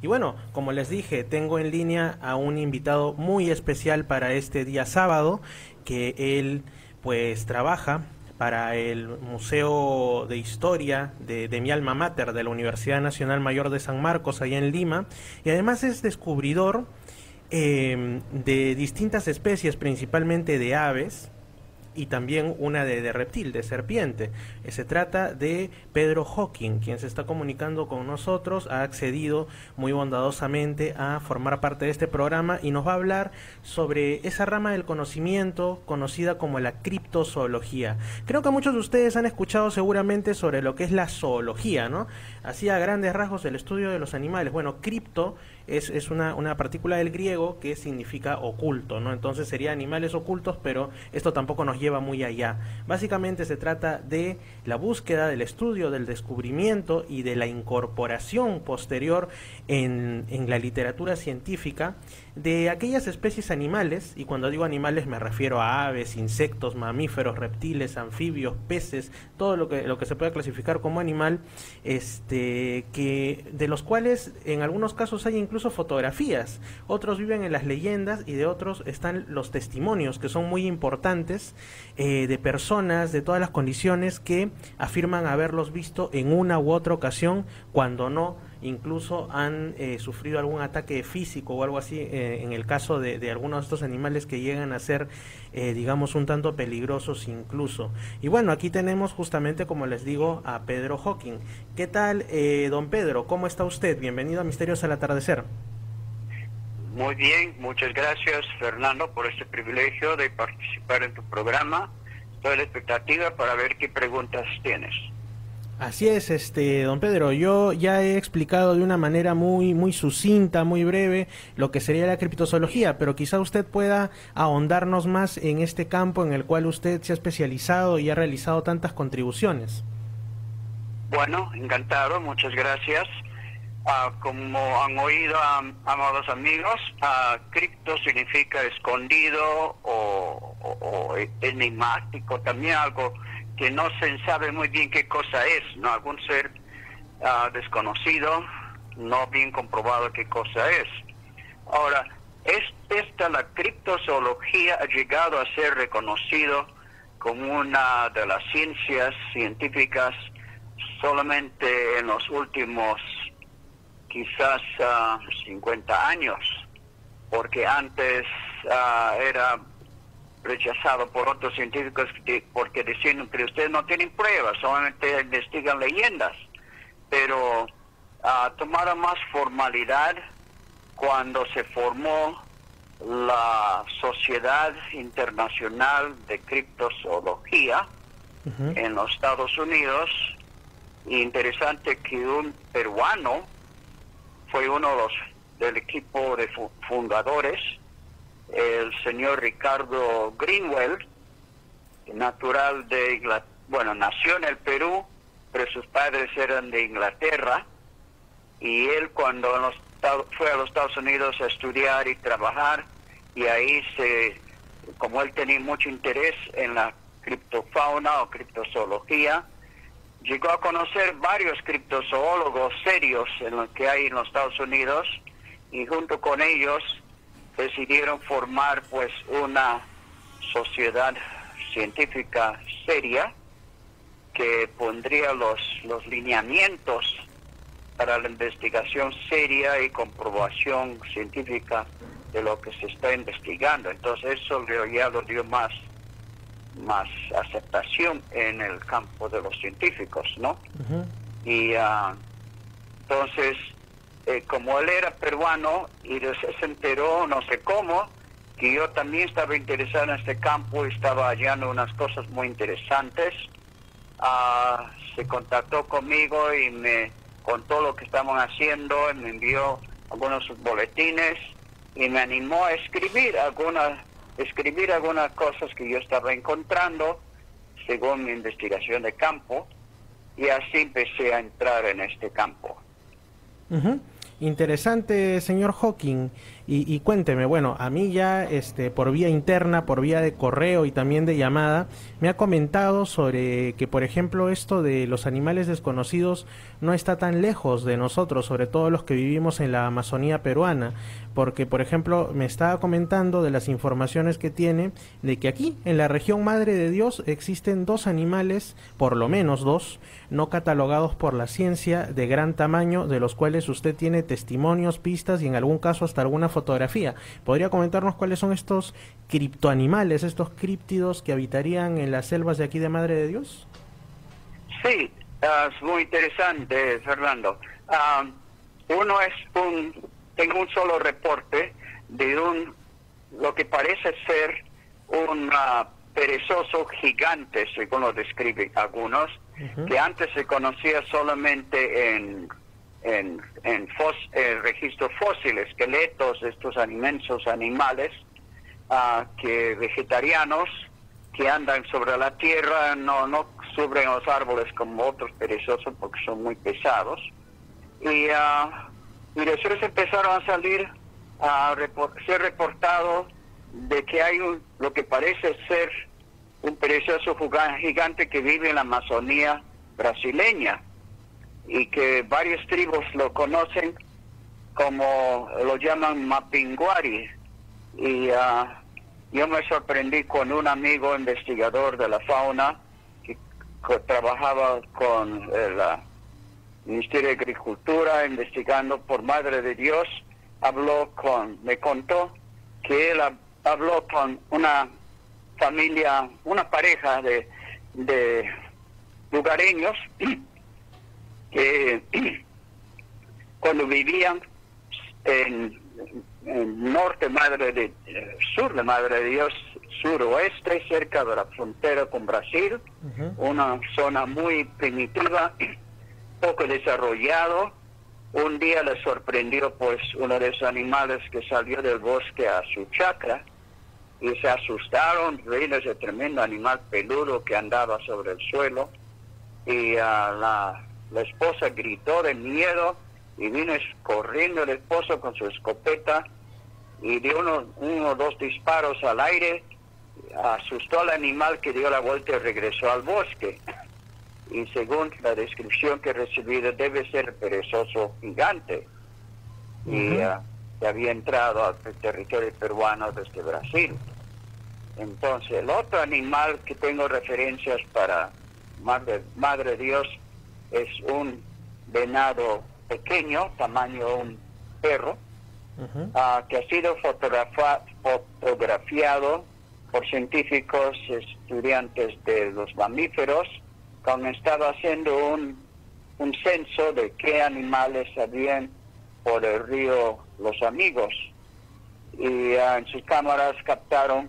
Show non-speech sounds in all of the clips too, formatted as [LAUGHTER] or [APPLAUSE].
Y bueno, como les dije, tengo en línea a un invitado muy especial para este día sábado, que él pues trabaja para el Museo de Historia de, mi alma mater de la Universidad Nacional Mayor de San Marcos, allá en Lima, y además es descubridor eh, de distintas especies, principalmente de aves, y también una de, reptil, de serpiente. Eh, se trata de Pedro Hawking, quien se está comunicando con nosotros, ha accedido muy bondadosamente a formar parte de este programa y nos va a hablar sobre esa rama del conocimiento conocida como la criptozoología. Creo que muchos de ustedes han escuchado seguramente sobre lo que es la zoología, ¿no? Así a grandes rasgos el estudio de los animales. Bueno, cripto es, es una, una, partícula del griego que significa oculto, ¿no? Entonces sería animales ocultos, pero esto tampoco nos lleva muy allá. Básicamente se trata de la búsqueda, del estudio, del descubrimiento y de la incorporación posterior en, en la literatura científica de aquellas especies animales, y cuando digo animales me refiero a aves, insectos, mamíferos, reptiles, anfibios, peces, todo lo que, lo que se pueda clasificar como animal, este, que, de los cuales en algunos casos hay incluso fotografías, otros viven en las leyendas y de otros están los testimonios, que son muy importantes, eh, de personas de todas las condiciones que afirman haberlos visto en una u otra ocasión, cuando no incluso han eh, sufrido algún ataque físico o algo así eh, en el caso de, algunos de estos animales que llegan a ser, eh, digamos, un tanto peligrosos incluso. Y bueno, aquí tenemos justamente, como les digo, a Pedro Hawking. ¿Qué tal, don Pedro? ¿Cómo está usted? Bienvenido a Misterios al Atardecer. Muy bien, muchas gracias Fernando por este privilegio de participar en tu programa. Estoy a la expectativa para ver qué preguntas tienes. Así es, este, don Pedro, yo ya he explicado de una manera muy, muy sucinta, muy breve, lo que sería la criptozoología, pero quizá usted pueda ahondarnos más en este campo en el cual usted se ha especializado y ha realizado tantas contribuciones. Bueno, encantado, muchas gracias. Ah, como han oído, amados amigos, uh, cripto significa escondido o, o enigmático, también algo que no se sabe muy bien qué cosa es, ¿no? Algún ser ah, desconocido, no bien comprobado qué cosa es. Ahora, es, esta, la criptozoología ha llegado a ser reconocido como una de las ciencias científicas solamente en los últimos quizás 50 ah, años, porque antes ah, era rechazado por otros científicos porque decían que ustedes no tienen pruebas, solamente investigan leyendas. Pero uh, tomaron más formalidad cuando se formó la Sociedad Internacional de Criptozoología en los Estados Unidos. Interesante que un peruano fue uno de los del equipo de fundadores el señor Ricardo Greenwell, natural de Inglaterra, bueno, nació en el Perú, pero sus padres eran de Inglaterra, y él cuando fue a los Estados Unidos a estudiar y trabajar, y ahí se, como él tenía mucho interés en la criptofauna o criptozoología, llegó a conocer varios criptozoólogos serios en que hay en los Estados Unidos, y junto con ellos decidieron formar pues una sociedad científica seria que pondría los, los lineamientos para la investigación seria y comprobación científica de lo que se está investigando. Entonces eso ya lo dio más, más aceptación en el campo de los científicos, ¿no? Y uh, entonces eh, como él era peruano y se enteró, no sé cómo, que yo también estaba interesado en este campo y estaba hallando unas cosas muy interesantes. Ah, se contactó conmigo y me contó lo que estaban haciendo, me envió algunos boletines y me animó a escribir algunas, escribir algunas cosas que yo estaba encontrando según mi investigación de campo y así empecé a entrar en este campo. Interesante, señor Hawking. Y, cuénteme, bueno, a mí ya este, por vía interna, por vía de correo y también de llamada, me ha comentado sobre que, por ejemplo, esto de los animales desconocidos no está tan lejos de nosotros, sobre todo los que vivimos en la Amazonía peruana, porque, por ejemplo, me estaba comentando de las informaciones que tiene de que aquí, en la región Madre de Dios, existen dos animales, por lo menos dos, no catalogados por la ciencia de gran tamaño, de los cuales usted tiene testimonios, pistas y en algún caso hasta alguna fotografía. ¿Podría comentarnos cuáles son estos criptoanimales, estos críptidos que habitarían en las selvas de aquí de Madre de Dios? Sí, es muy interesante, Fernando. Ah, uno es un, tengo un solo reporte de un, lo que parece ser un ah, perezoso gigante, según lo describen algunos, que antes se conocía solamente en en, en eh, registros fósiles, esqueletos de estos inmensos animales, uh, que vegetarianos que andan sobre la tierra, no, no suben los árboles como otros perezosos porque son muy pesados. Y, uh, y después empezaron a salir, a ser reportado de que hay un, lo que parece ser un perezoso gigante que vive en la Amazonía brasileña y que varias tribus lo conocen como lo llaman Mapinguari. Y ah, yo me sorprendí con un amigo investigador de la fauna que, trabajaba con el Ministerio de Agricultura investigando por Madre de Dios. Habló con, me contó que él habló con una familia, una pareja de, de lugareños [CLEARS THROAT] que [CLEARS THROAT] cuando vivían en, norte Madre de sur de Madre de Dios, suroeste, cerca de la frontera con Brasil, una zona muy primitiva, [CLEARS THROAT] poco desarrollado. Un día le sorprendió pues uno de esos animales que salió del bosque a su chacra y se asustaron, vino ese tremendo animal peludo que andaba sobre el suelo y a la la esposa gritó de miedo y vino corriendo el esposo con su escopeta y dio uno, uno o dos disparos al aire, asustó al animal que dio la vuelta y regresó al bosque. Y según la descripción que he recibido, debe ser perezoso gigante. Y uh, había entrado al territorio peruano desde Brasil. Entonces, el otro animal que tengo referencias para Madre, Madre Dios es un venado pequeño, tamaño un perro, ah, que ha sido fotografiado por científicos estudiantes de los mamíferos, cuando estaba haciendo un, un censo de qué animales habían por el río Los Amigos. Y ah, en sus cámaras captaron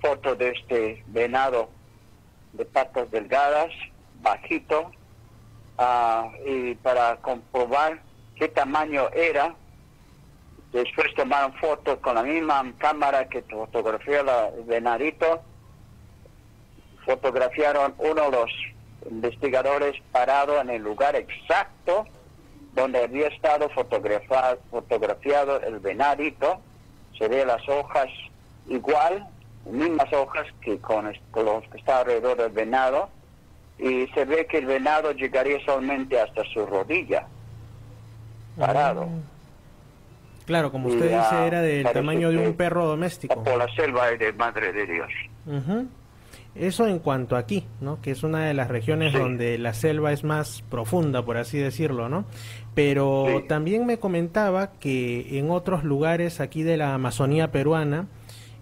fotos de este venado de patas delgadas, bajito, Ah, y para comprobar qué tamaño era. Después tomaron fotos con la misma cámara que fotografió el venadito. Fotografiaron uno de los investigadores parado en el lugar exacto donde había estado fotografiado el venadito. Se ve las hojas igual, mismas hojas que con los que está alrededor del venado y se ve que el venado llegaría solamente hasta su rodilla, parado. Mm. Claro, como usted dice, era del tamaño de un perro doméstico. Por la selva de Madre de Dios. Eso en cuanto aquí, ¿no? Que es una de las regiones donde la selva es más profunda, por así decirlo, ¿no? Pero también me comentaba que en otros lugares aquí de la Amazonía peruana,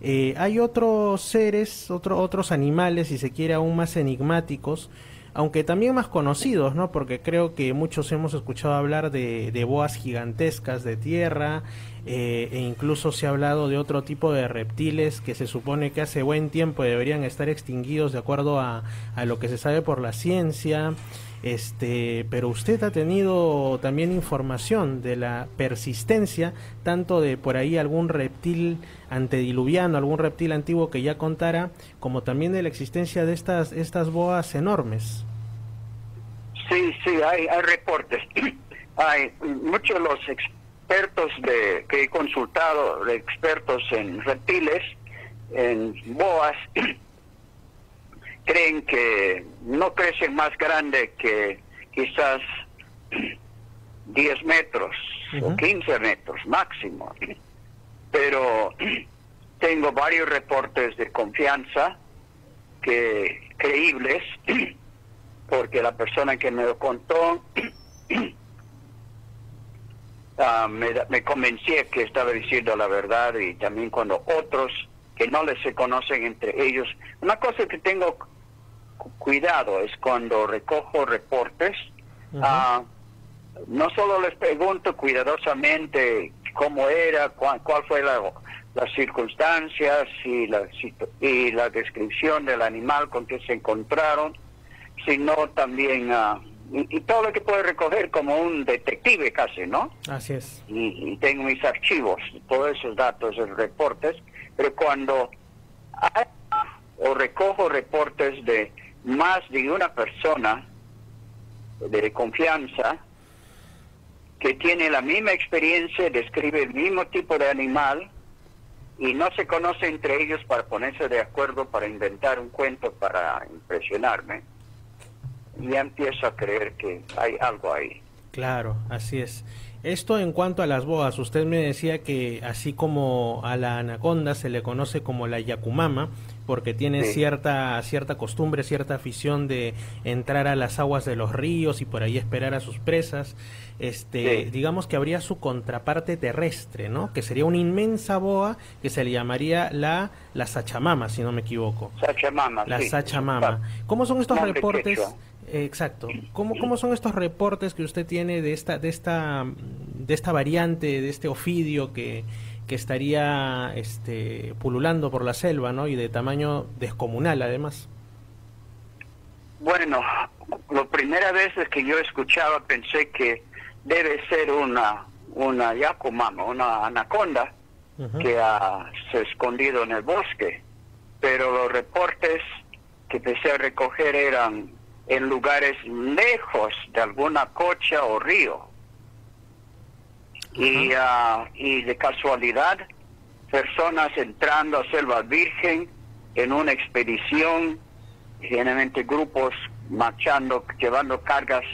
eh, hay otros seres, otro, otros animales, si se quiere, aún más enigmáticos, aunque también más conocidos, ¿no? Porque creo que muchos hemos escuchado hablar de, de boas gigantescas de tierra, eh, e incluso se ha hablado de otro tipo de reptiles que se supone que hace buen tiempo deberían estar extinguidos de acuerdo a, a lo que se sabe por la ciencia. Este, pero usted ha tenido también información de la persistencia tanto de por ahí algún reptil antediluviano, algún reptil antiguo que ya contara, como también de la existencia de estas estas boas enormes. Sí, sí, hay, hay reportes. [CLEARS THROAT] hay muchos de los expertos de, que he consultado, de expertos en reptiles, en boas, [CLEARS THROAT] creen que no crecen más grande que quizás 10 metros o 15 metros máximo. Pero [CLEARS THROAT] tengo varios reportes de confianza que creíbles [CLEARS THROAT] porque la persona que me lo contó uh, [CLEARS THROAT] me, me convencía que estaba diciendo la verdad y también cuando otros que no les se conocen entre ellos. Una cosa que tengo cuidado es cuando recojo reportes, uh, no solo les pregunto cuidadosamente cómo era, cuál, cuál fue la, las circunstancias y la, y la descripción del animal con que se encontraron, sino también uh, y, todo lo que puede recoger como un detective casi, ¿no? Así es. Y, tengo mis archivos, todos esos datos, esos reportes, pero cuando hay, o recojo reportes de más de una persona de confianza que tiene la misma experiencia, describe el mismo tipo de animal y no se conoce entre ellos para ponerse de acuerdo para inventar un cuento para impresionarme ya empiezo a creer que hay algo ahí. Claro, así es. Esto en cuanto a las boas, usted me decía que así como a la anaconda se le conoce como la yacumama, porque tiene cierta, cierta costumbre, cierta afición de entrar a las aguas de los ríos y por ahí esperar a sus presas, este, digamos que habría su contraparte terrestre, ¿no? Que sería una inmensa boa que se le llamaría la, la sachamama, si no me equivoco. Sachamama, La sachamama. ¿Cómo son estos reportes? Exacto. ¿Cómo, ¿Cómo son estos reportes que usted tiene de esta, de esta, de esta variante, de este ofidio que, que estaría este, pululando por la selva, ¿no? Y de tamaño descomunal, además. Bueno, la primera vez que yo escuchaba pensé que debe ser una una yacumama, una anaconda que ha, se ha escondido en el bosque, pero los reportes que empecé a recoger eran en lugares lejos de alguna cocha o río. Y, ah, y de casualidad, personas entrando a Selva Virgen en una expedición, generalmente grupos marchando, llevando cargas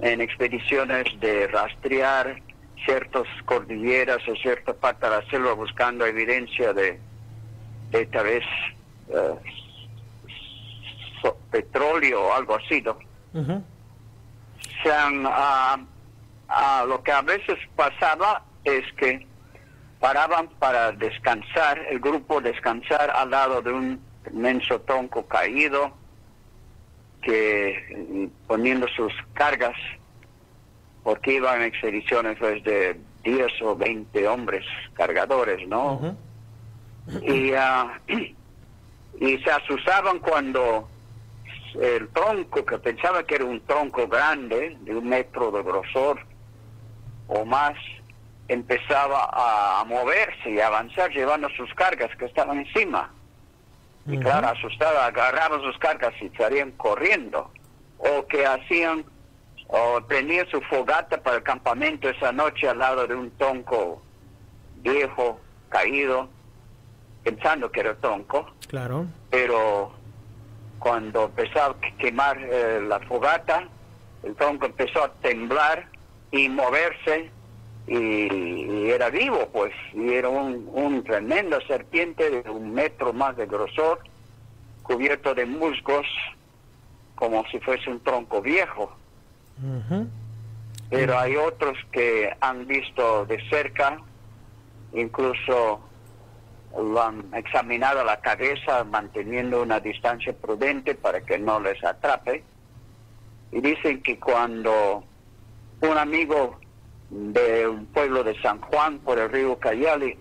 en expediciones de rastrear ciertas cordilleras o cierta parte de la selva buscando evidencia de, de tal vez eh, petróleo o algo así, ¿no? Sean, ah, ah, lo que a veces pasaba es que paraban para descansar, el grupo descansar al lado de un inmenso tronco caído, que poniendo sus cargas, porque iban expediciones pues, de 10 o 20 hombres cargadores, ¿no? y, ah, [CLEARS THROAT] y se asustaban cuando el tronco, que pensaba que era un tronco grande, de un metro de grosor o más, empezaba a, moverse y a avanzar llevando sus cargas que estaban encima. Y claro, asustada, agarraban sus cargas y salían corriendo. O que hacían, o prendían su fogata para el campamento esa noche al lado de un tronco viejo, caído, pensando que era tronco. Claro. Pero cuando empezó a quemar eh, la fogata, el tronco empezó a temblar y moverse y, era vivo, pues, y era un, un tremenda serpiente de un metro más de grosor, cubierto de musgos, como si fuese un tronco viejo. Pero hay otros que han visto de cerca, incluso lo han examinado la cabeza manteniendo una distancia prudente para que no les atrape. Y dicen que cuando un amigo de un pueblo de San Juan por el río Cayali,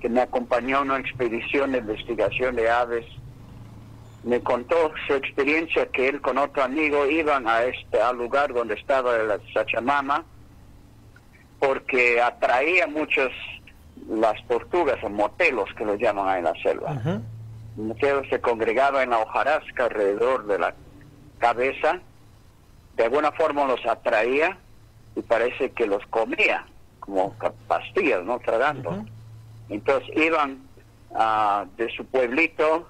que me acompañó en una expedición de investigación de aves, me contó su experiencia que él con otro amigo iban a este al lugar donde estaba la Sachamama porque atraía muchos las tortugas o motelos que lo llaman ahí en la selva. Uh motelos se congregaba en la hojarasca alrededor de la cabeza, de alguna forma los atraía y parece que los comía como pastillas, ¿no? Tragando. Entonces iban uh, de su pueblito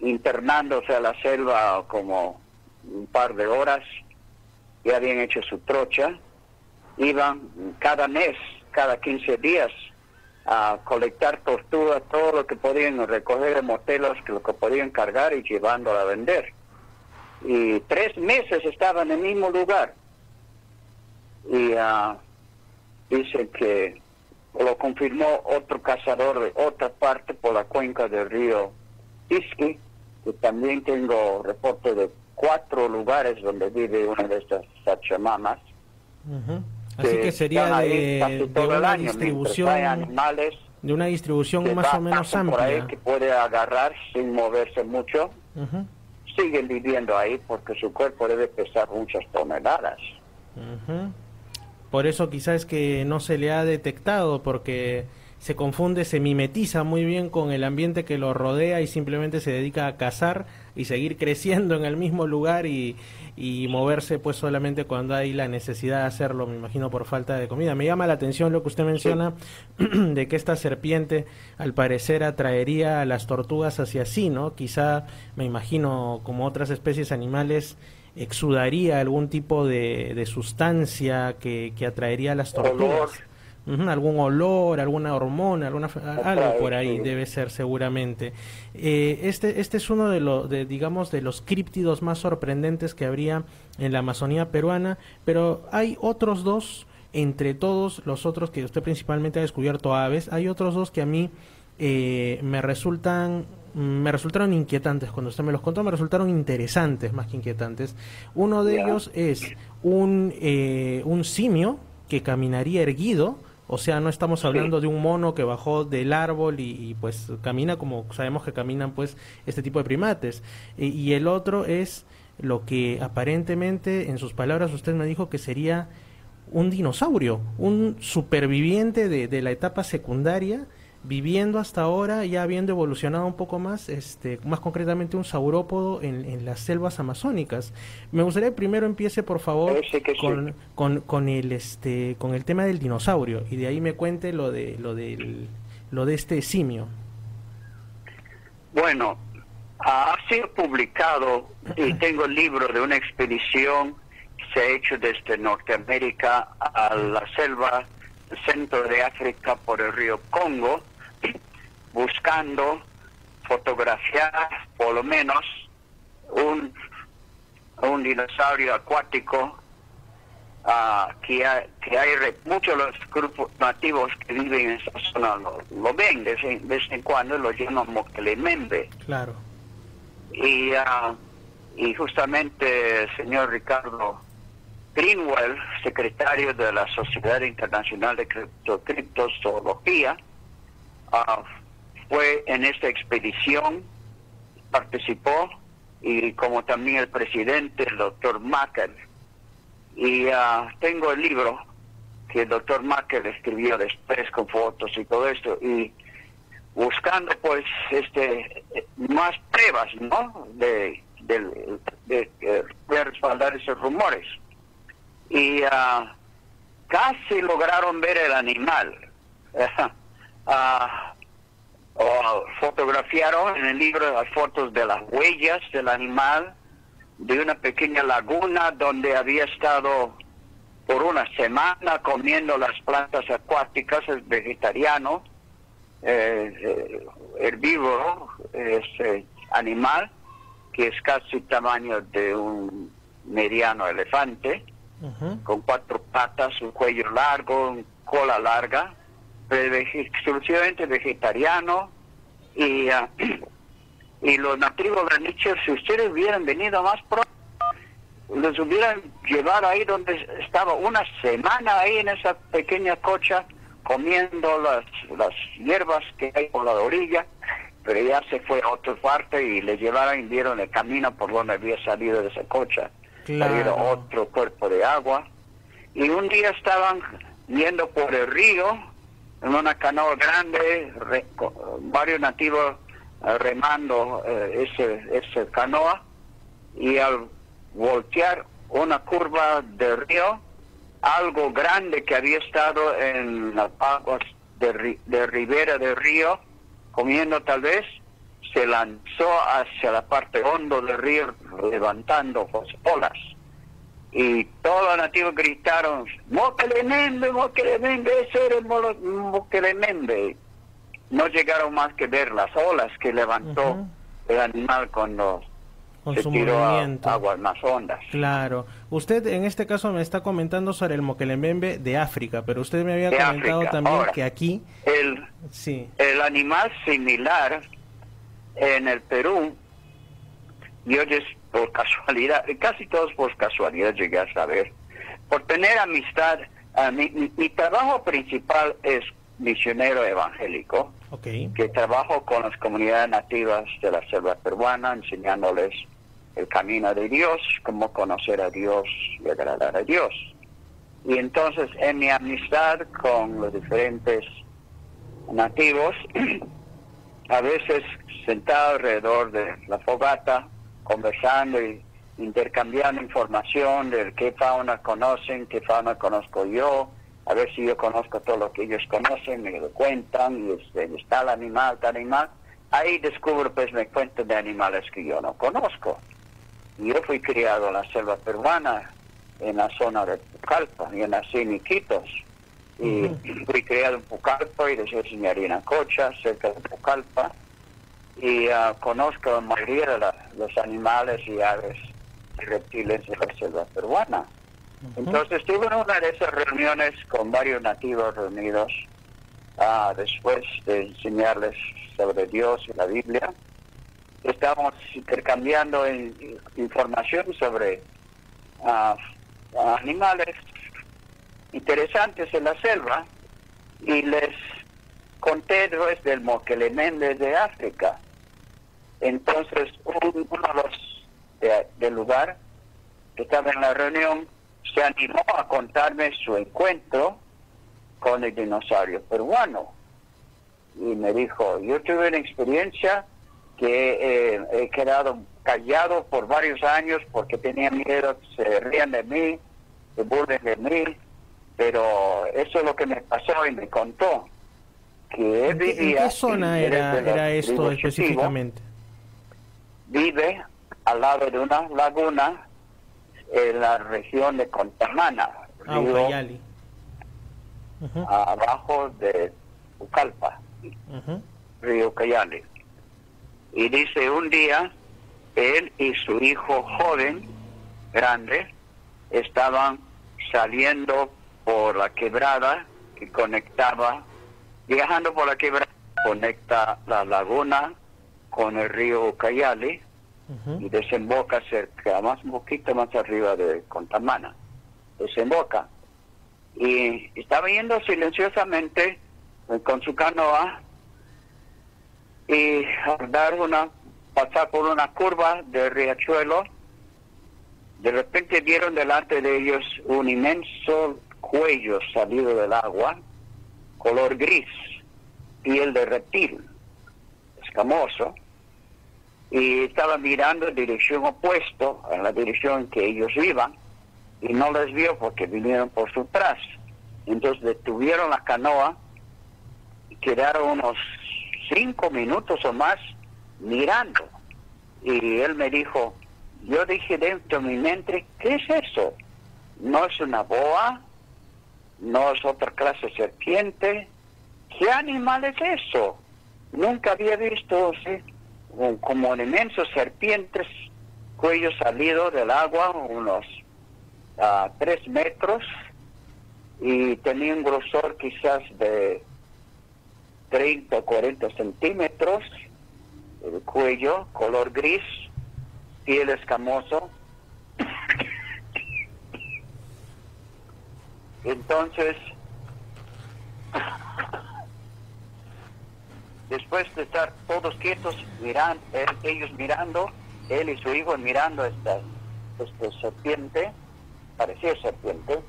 internándose a la selva como un par de horas, ya habían hecho su trocha, iban cada mes, cada 15 días, a colectar tortugas, todo lo que podían recoger de motelos, lo que podían cargar y llevando a vender. Y tres meses estaban en el mismo lugar. Y uh, dice que lo confirmó otro cazador de otra parte por la cuenca del río Iski, que también tengo reporte de cuatro lugares donde vive una de estas sachamamas. Así que sería de, una distribución animales de una distribución más o menos amplia. Por ahí que puede agarrar sin moverse mucho. Siguen viviendo ahí porque su cuerpo debe pesar muchas toneladas. Por eso quizás que no se le ha detectado porque se confunde, se mimetiza muy bien con el ambiente que lo rodea y simplemente se dedica a cazar y seguir creciendo en el mismo lugar y, y moverse pues solamente cuando hay la necesidad de hacerlo, me imagino por falta de comida. Me llama la atención lo que usted menciona [CLEARS THROAT] de que esta serpiente al parecer atraería a las tortugas hacia sí, ¿no? Quizá, me imagino, como otras especies animales, exudaría algún tipo de, de sustancia que, que atraería a las tortugas algún olor, alguna hormona, alguna algo por ahí debe ser seguramente. Eh, este, este es uno de los, de, digamos, de los críptidos más sorprendentes que habría en la Amazonía peruana, pero hay otros dos entre todos los otros que usted principalmente ha descubierto aves, hay otros dos que a mí eh, me resultan me resultaron inquietantes cuando usted me los contó, me resultaron interesantes más que inquietantes. Uno de ellos es un, eh, un simio que caminaría erguido, o sea, no estamos hablando de un mono que bajó del árbol y, pues camina como sabemos que caminan pues este tipo de primates. y el otro es lo que aparentemente, en sus palabras, usted me dijo que sería un dinosaurio, un superviviente de, de la etapa secundaria viviendo hasta ahora, ya habiendo evolucionado un poco más, este, más concretamente un saurópodo en, en las selvas amazónicas. Me gustaría que primero empiece, por favor, con, con, con, el, este, con el tema del dinosaurio y de ahí me cuente lo de, lo del, lo de este simio. Bueno, ha sido publicado y [LAUGHS] tengo el libro de una expedición que se ha hecho desde Norteamérica a la selva centro de África por el río Congo buscando fotografiar por lo menos un, un dinosaurio acuático uh, que, hay, que hay muchos de los grupos nativos que viven en esa zona lo, ven de vez, en cuando lo llaman Mokelemembe. Claro. Y, uh, y justamente el señor Ricardo Greenwell, secretario de la Sociedad Internacional de Criptozoología, uh, fue en esta expedición, participó, y como también el presidente, el doctor Macker. Y uh, tengo el libro que el doctor Macker escribió después con fotos y todo esto, y buscando pues este más pruebas, ¿no? De, de, respaldar esos rumores. Y uh, casi lograron ver el animal. [LAUGHS] uh, o fotografiaron en el libro las fotos de las huellas del animal, de una pequeña laguna donde había estado por una semana comiendo las plantas acuáticas, es vegetariano, eh, eh herbívoro, ese animal, que es casi tamaño de un mediano elefante, con cuatro patas, un cuello largo, cola larga, exclusivamente vegetariano y, uh, [CLEARS THROAT] y los nativos de Nietzsche, si ustedes hubieran venido más pronto, los hubieran llevado ahí donde estaba una semana ahí en esa pequeña cocha comiendo las, las hierbas que hay por la orilla, pero ya se fue a otra parte y le llevaron y vieron el camino por donde había salido de esa cocha. Claro. otro cuerpo de agua. Y un día estaban yendo por el río en una canoa grande, varios nativos eh, remando eh, ese, ese canoa y al voltear una curva del río algo grande que había estado en las aguas de, de ribera del río, comiendo tal vez, se lanzó hacia la parte hondo del río levantando olas. Y todos los nativos gritaron, Moquelemembe, Moquelemembe, ese era Moquelemembe. No llegaron más que ver las olas que levantó el animal cuando con se su tiró a movimiento. aguas más hondas. Claro. Usted en este caso me está comentando sobre el moquelembembe de África, pero usted me había De comentado África. también Ahora. que aquí, El, sí, el animal similar en el Perú, yo por casualidad, [LAUGHS] casi todos por casualidad llegué a saber, por tener amistad, mi, mi- mi trabajo principal es misionero evangélico, que trabajo con las comunidades nativas de la selva peruana, enseñándoles el camino de Dios, cómo conocer a Dios y agradar a Dios. Y entonces en mi amistad con los diferentes nativos, [CLEARS THROAT] a veces sentado alrededor de la fogata, conversando y intercambiando información de qué fauna conocen, qué fauna conozco yo, a ver si yo conozco todo lo que ellos conocen, me lo cuentan, y este, está el animal, tal animal. Ahí descubro, pues me cuentan de animales que yo no conozco. Yo fui criado en la selva peruana, en la zona de Pucallpa, yo nací en Iquitos. Y fui criado en Pucallpa y después en Yarinacocha, cerca de Pucallpa. Y ah, conozco la mayoría de la- los animales y aves y reptiles de la selva peruana. Entonces tuve una de esas reuniones con varios nativos reunidos ah, después de enseñarles sobre Dios y la Biblia. Estamos intercambiando in- información sobre ah, animales interesantes en la selva y les conté pues, del moquelemende de África. Entonces un- uno de los de- del lugar que estaba en la reunión se animó a contarme su encuentro con el dinosaurio peruano. Y me dijo, yo tuve una experiencia que eh, he quedado callado por varios años porque tenía miedo que se rían de mí, se burlen de mí, pero eso es lo que me pasó y me contó que ¿En qué, en vivía qué zona era, era esto específicamente? Vive al lado de una laguna en la región de Contamana, Ah, río. Ujú, abajo de Ucalpa, río Cayali. Y dice un día, él y su hijo joven, grande, estaban saliendo por la quebrada que conectaba, viajando por la quebrada, conecta la laguna con el río Ucayali Ujú. y desemboca cerca, más un poquito más arriba de Contamana. Desemboca. Y estaba yendo silenciosamente eh, con su canoa y al dar una, pasar por una curva de riachuelo, de repente vieron delante de ellos un inmenso cuello salido del agua, color gris, piel de reptil, escamoso, y estaba mirando en dirección opuesta a la dirección que ellos iban y no les vio porque vinieron por su atrás. Entonces detuvieron la canoa y quedaron unos cinco minutos o más mirando. Y él me dijo, yo dije dentro de mi mente, ¿qué es eso? No es una boa, no es otra clase de serpiente. ¿Qué animal es eso? Nunca había visto ¿sí? Como inmensos serpientes, cuello salido del agua, unos tres metros, y tenía un grosor quizás de 30 o 40 centímetros, el cuello, color gris, piel escamoso. [COUGHS] Entonces, después de estar todos quietos, miran, él- ellos mirando, él y su hijo mirando esta, serpiente, parecía serpiente,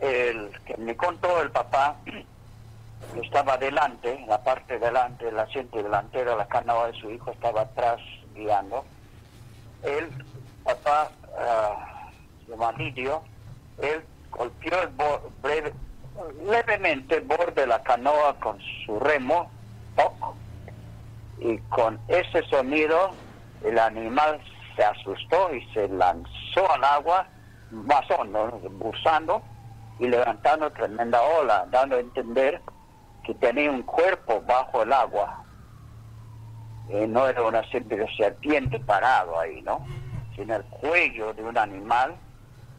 el que me contó el papá [CLEARS THROAT] estaba adelante, en la parte delante, el asiento delantero, la canoa de su hijo estaba atrás guiando. Él, papá, ah, se llama Lidio, él golpeó el levemente borde de la canoa con su remo, y con ese sonido el animal se asustó y se lanzó al agua, más hondo, buceando y levantando tremenda ola, dando a entender que tenía un cuerpo bajo el agua. Eh, no era una simple serpiente parado ahí, ¿no? Sino el cuello de un animal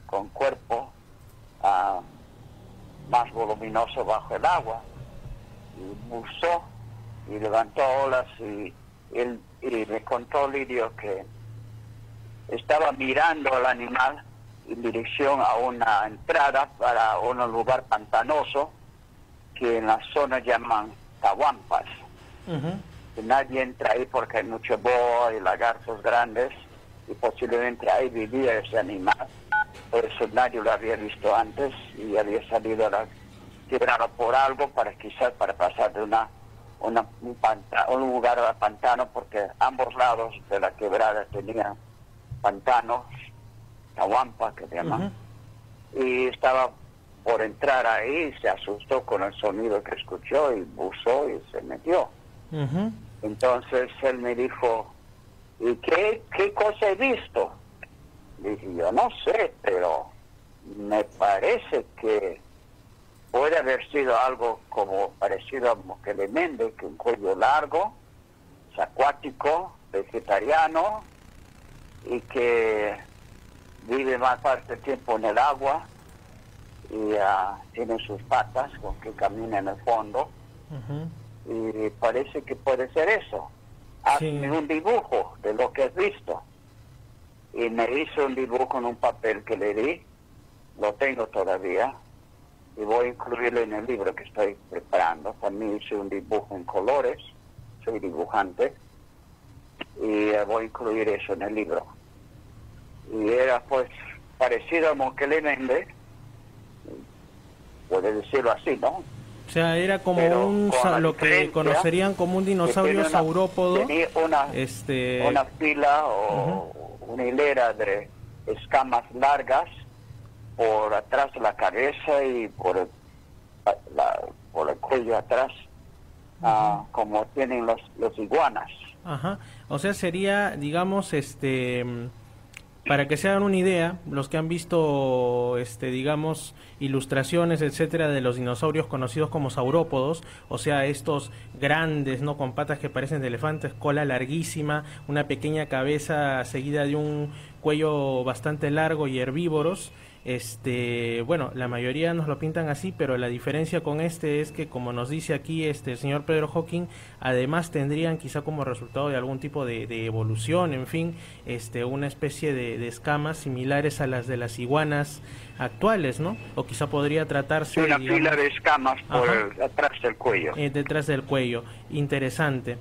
con cuerpo ah, más voluminoso bajo el agua. Y buceó y levantó olas y, él, y le contó Lidio que estaba mirando al animal en dirección a una entrada para un lugar pantanoso que en la zona llaman tahuampas. nadie entra ahí porque hay mucho boa y lagartos grandes y posiblemente ahí vivía ese animal. Por eso nadie lo había visto antes y había salido a la quebrada por algo para quizás para pasar de una, una un, un lugar a pantano porque ambos lados de la quebrada tenían pantanos, Tahuampa que se llama, y estaba por entrar ahí, se asustó con el sonido que escuchó y buzó y se metió. Entonces él me dijo, ¿y qué, qué cosa he visto? Dije, yo no sé, pero me parece que puede haber sido algo como parecido a Moquelemende, que un cuello largo, acuático, vegetariano, y que vive más parte del tiempo en el agua y ah, tiene sus patas con que camina en el fondo y parece que puede ser eso. Hazme un dibujo de lo que has visto. Y me hizo un dibujo en un papel que le di, lo tengo todavía, y voy a incluirlo en el libro que estoy preparando. También hice un dibujo en colores, soy dibujante, y eh, voy a incluir eso en el libro. Y era pues parecido a Monkele Mende, puede decirlo así, ¿no? O sea, era como un lo que conocerían como un dinosaurio saurópodo. Tenía una, este... una fila o una hilera de escamas largas por atrás de la cabeza y por el, por el cuello atrás, ah, como tienen los, los iguanas. Ajá. O sea, sería, digamos, este para que se hagan una idea, los que han visto, este, digamos, ilustraciones, etcétera, de los dinosaurios conocidos como saurópodos, o sea, estos grandes, no, con patas que parecen de elefantes, cola larguísima, una pequeña cabeza seguida de un cuello bastante largo y herbívoros, este, bueno, la mayoría nos lo pintan así, pero la diferencia con este es que, como nos dice aquí este el señor Pedro Hawking, además tendrían quizá como resultado de algún tipo de, evolución, en fin, este, una especie de, escamas similares a las de las iguanas actuales, ¿no? O quizá podría tratarse de una fila de escamas por detrás del cuello. Eh, detrás del cuello, interesante.